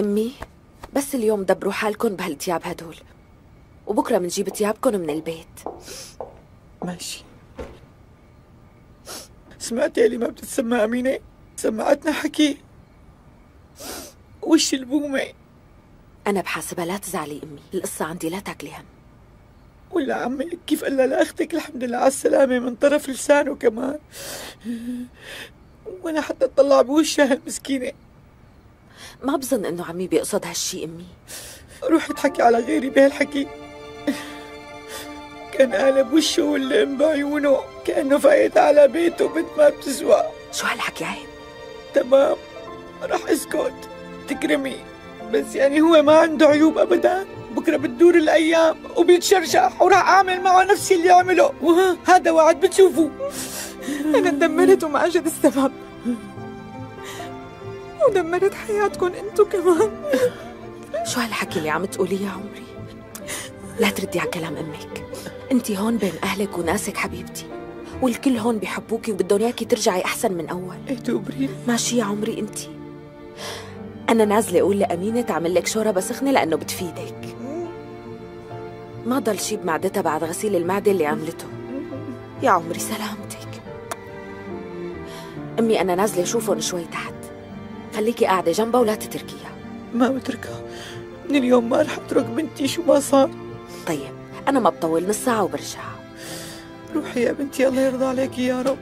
أمي بس اليوم دبروا حالكم بهالتياب هدول. وبكرة منجيب تيابكم من البيت. ماشي. سمعتي اللي ما بتتسمى أمينة؟ سمعتنا حكي. وش البومة؟ أنا بحاسبها لا تزعلي أمي. القصة عندي لا تاكلي هم. ولا عمي كيف قال لأختك الحمد لله على السلامة من طرف لسانه كمان. وأنا حتى اطلع بوشها هالمسكينة. ما بظن إنه عمي بيقصد هالشي أمي. روحي تحكي على غيري بهالحكي. كان قالب وشه واللم بعيونه كأنه فايت على بيته بنت ما بتسوى. شو هالحكي عيب تمام. رح اسكت. تكرمي. بس يعني هو ما عنده عيوب ابدا. بكرة بتدور الأيام وبيتشرشح وراح أعمل معه نفس اللي عمله. هذا وعد بتشوفوا أنا تدمرت ومعجد السبب. ودمرت حياتكم انتو كمان. شو هالحكي اللي عم تقوليه يا عمري؟ لا تردي على كلام أمك. انت هون بين أهلك وناسك حبيبتي. والكل هون بيحبوكي وبدهم إياكي ترجعي أحسن من أول. إيه تقبري ماشي يا عمري انت. أنا نازلة أقول لأمينة تعمل لك شوربة سخنة لأنه بتفيدك. ما ضل شي بمعدتها بعد غسيل المعدة اللي عملته. يا عمري سلامتك. أمي أنا نازلة أشوفهم شوي تحت. خليكي قاعدة جنبها ولا تتركيها. ما بتركها. من اليوم ما رح أترك بنتي شو ما صار. طيب أنا ما بطول نص ساعة وبرجع. روحي يا بنتي الله يرضى عليكي يا رب.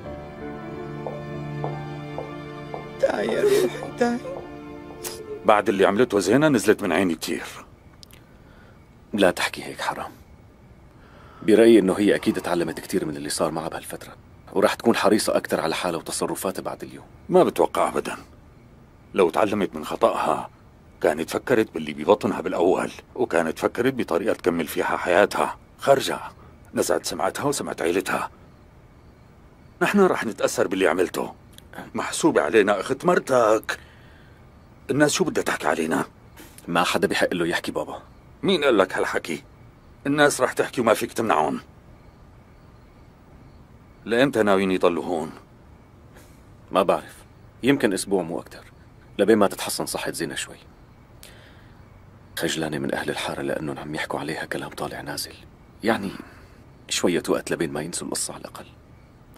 تعي يا روحي تعي بعد اللي عملته زينة نزلت من عيني كتير. لا تحكي هيك حرام. برأيي إنه هي أكيد تعلمت كثير من اللي صار معها بهالفترة وراح تكون حريصة أكثر على حالها وتصرفاتها بعد اليوم. ما بتوقع أبدا. لو تعلمت من خطأها كانت فكرت باللي ببطنها بالأول وكانت فكرت بطريقة تكمل فيها حياتها. خرجة. نزعت سمعتها وسمعت عيلتها. نحن رح نتأثر باللي عملته. محسوبة علينا أخت مرتك. الناس شو بدها تحكي علينا؟ ما حدا بحق له يحكي بابا. مين قال لك هالحكي؟ الناس رح تحكي وما فيك تمنعهم. لإمتى ناويين يضلوا هون؟ ما بعرف. يمكن أسبوع مو أكتر. لبين ما تتحسن صحة زينة شوي. خجلانة من أهل الحارة لأنهم عم يحكوا عليها كلام طالع نازل. يعني شوية وقت لبين ما ينسوا القصة على الأقل.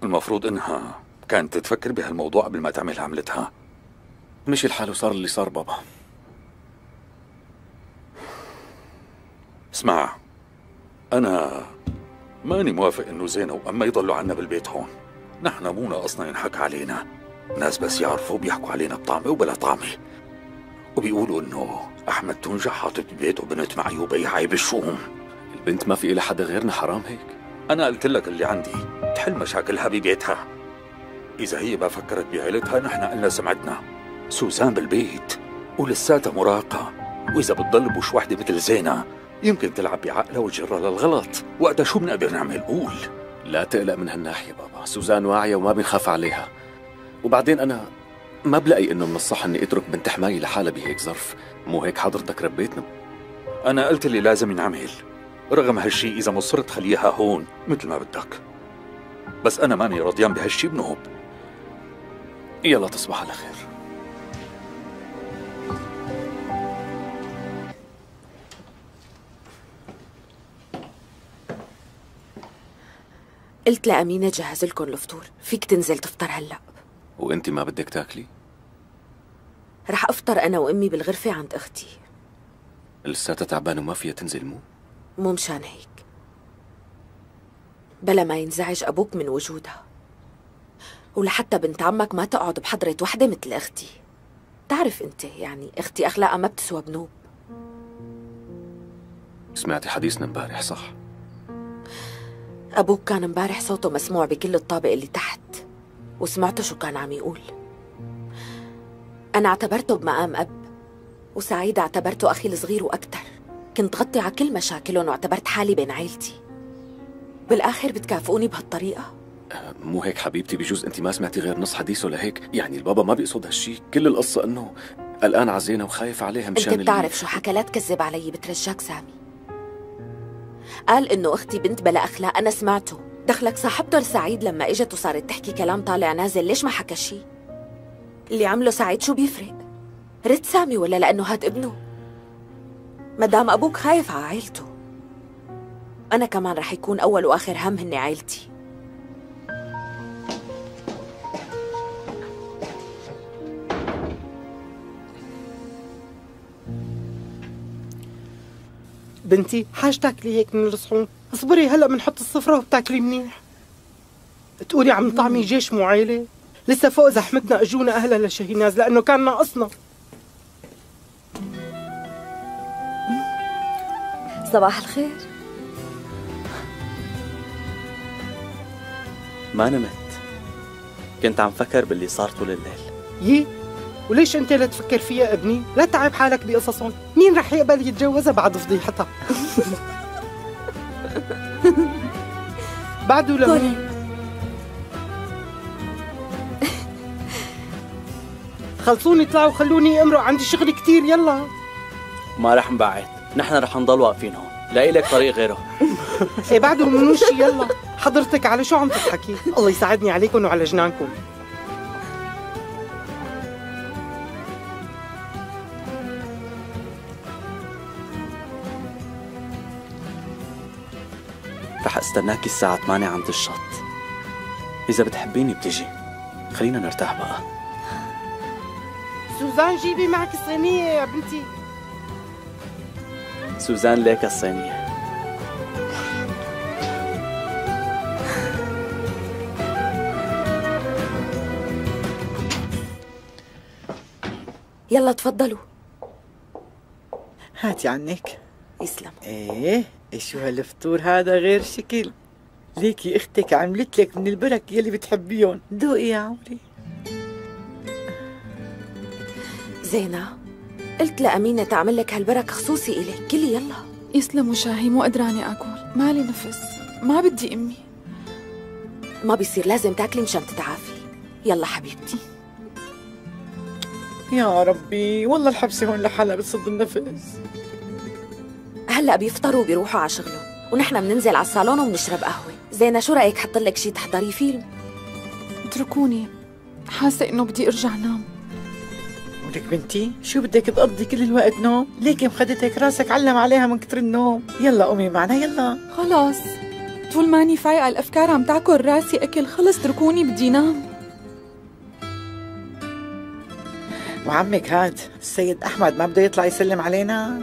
المفروض إنها كانت تفكر بهالموضوع قبل ما تعمل عملتها. مشي الحال وصار اللي صار بابا. اسمع أنا ماني موافق إنه زينة وأما يضلوا عنا بالبيت هون. نحن مو ناقصنا ينحك علينا. ناس بس يعرفوا بيحكوا علينا بطعمة وبلا طعمة وبيقولوا إنه أحمد تنجح حاطط ببيته بنت معيوبة يعي بالشؤون البنت ما في إلها حدا غيرنا حرام هيك؟ أنا قلت لك اللي عندي تحل مشاكلها ببيتها. إذا هي ما فكرت بعيلتها نحن قلنا سمعتنا. سوزان بالبيت ولساتها مراهقة وإذا بتضل بوش وحدة مثل زينة يمكن تلعب بعقلها وتجرها للغلط. وقتها شو بنقدر نعمل؟ قول. لا تقلق من هالناحية بابا. سوزان واعية وما بنخاف عليها. وبعدين أنا ما بلاقي إنه من الصح إني أترك بنت حماية لحالها بهيك ظرف. مو هيك حضرتك ربيتنا؟ أنا قلت اللي لازم ينعمل رغم هالشي إذا مصرت خليها هون مثل ما بدك. بس أنا ماني رضيان بهالشي بنوب يلا تصبح على خير. قلت لأمينة جهز لكم الفطور فيك تنزل تفطر هلأ. وانت ما بدك تاكلي؟ رح أفطر أنا وأمي بالغرفة عند أختي. لساتها تعبانة وما فيها تنزل مو؟ مو مشان هيك. بلا ما ينزعج أبوك من وجودها. ولحتى بنت عمك ما تقعد بحضرة وحدة مثل أختي. تعرف أنت يعني أختي أخلاقها ما بتسوى بنوب. سمعتي حديثنا امبارح صح؟ أبوك كان امبارح صوته مسموع بكل الطابق اللي تحت. وسمعته شو كان عم يقول. أنا اعتبرته بمقام أب وسعيد اعتبرته أخي الصغير وأكتر. كنت غطي على كل مشاكلهم واعتبرت حالي بين عيلتي. بالآخر بتكافئوني بهالطريقة؟ مو هيك حبيبتي بجوز انت ما سمعتي غير نص حديثه لهيك. يعني البابا ما بيقصد هالشي. كل القصة إنه قلقان على زينة وخايف عليها مشان انت بتعرف شو حكى لا تكذب علي بترجاك سامي. قال إنه أختي بنت بلا أخلاق أنا سمعته. دخلك صاحبته لسعيد لما اجت وصارت تحكي كلام طالع نازل ليش ما حكى شي؟ اللي عمله سعيد شو بيفرق؟ رد سامي ولا لأنه هاد ابنه؟ مدام أبوك خايف على عيلته. أنا كمان رح يكون أول وآخر هم هني عيلتي. بنتي حاجتك لي هيك من الصحون اصبري هلا بنحط السفرة وبتاكلي منيح. تقولي عم طعمي جيش مو عيلة. لسه فوق زحمتنا اجونا أهلا لشهيناز لأنه كان ناقصنا. صباح الخير. ما نمت. كنت عم فكر باللي صار طول الليل. يي؟ وليش أنت لا تفكر فيها أبني؟ لا تعب حالك بقصصهم. مين رح يقبل يتجوزها بعد فضيحتها؟ بعده لمين؟ خلصوني اطلعوا خلوني امرق عندي شغل كتير. يلا. ما رح نبعد. نحن رح نضل واقفين هون. لاقي لك طريق غيره. إيه بعده منو شي يلا. حضرتك على شو عم تضحكي؟ الله يساعدني عليكم وعلى جنانكم. استناكي الساعة 8 عند الشط. إذا بتحبيني بتجي. خلينا نرتاح بقى. سوزان جيبي معك الصينية يا بنتي. سوزان ليك الصينية. يلا تفضلوا. هاتي عنك. يسلم إيه شو هالفطور هذا غير شكل؟ ليكي أختك عملت لك من البرك يلي بتحبيهم دوقي يا عمري. زينة قلت لأمينة تعمل لك هالبرك خصوصي إلك كلي يلا. يسلموا شاهي مو قدرانة آكل. مالي نفس. ما بدي أمي. ما بيصير لازم تاكلي مشان تتعافي. يلا حبيبتي. يا ربي والله الحبسة هون لحالها بتصد النفس. هلا بيفطروا وبيروحوا على شغلهم. ونحن بننزل على الصالون وبنشرب قهوة. زينة شو رأيك حط لك شي تحضري فيلم؟ اتركوني. حاسة إنه بدي أرجع نام. ولك بنتي شو بدك تقضي كل الوقت نوم؟ ليك مخدتك راسك علم عليها من كتر النوم. يلا قومي معنا يلا. خلاص. طول ماني فايقة الأفكار عم تاكل راسي أكل خلص اتركوني بدي نام. وعمك هاد السيد أحمد ما بده يطلع يسلم علينا؟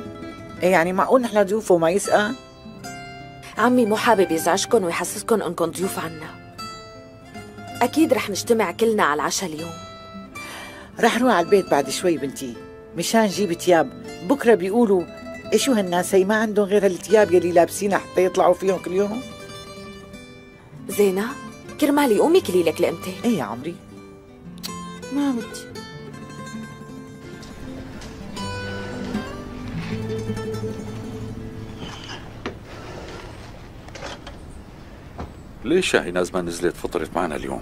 يعني معقول نحن ضيوفه وما يسأل عمي مو حابب يزعجكم ويحسسكم انكم ضيوف عنا. أكيد رح نجتمع كلنا على العشاء اليوم. رح نروح على البيت بعد شوي بنتي. مشان جيب تياب. بكرة بيقولوا إيه شو هالناس هي ما عندهم غير هالتياب يلي لابسينها حتى يطلعوا فيهم كل يوم. زينة كرمالي قومي كلي لك لقمتين إيه يا عمري. ما بدي ليش شاهيناز ما نزلت فطرت معنا اليوم؟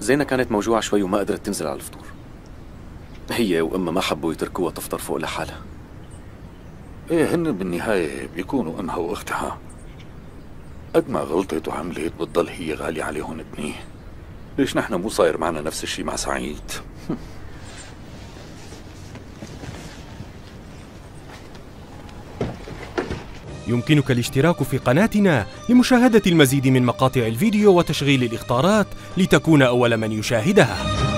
زينة كانت موجوعة شوي وما قدرت تنزل على الفطور هي وأمها ما حبوا يتركوها تفطر فوق لحالها إيه هن بالنهاية بيكونوا امها وأختها قد ما غلطت وعملت بتضل هي غالية عليهم اتنين ليش نحن مو صاير معنا نفس الشي مع سعيد؟ يمكنك الاشتراك في قناتنا لمشاهدة المزيد من مقاطع الفيديو وتشغيل الإخطارات لتكون أول من يشاهدها.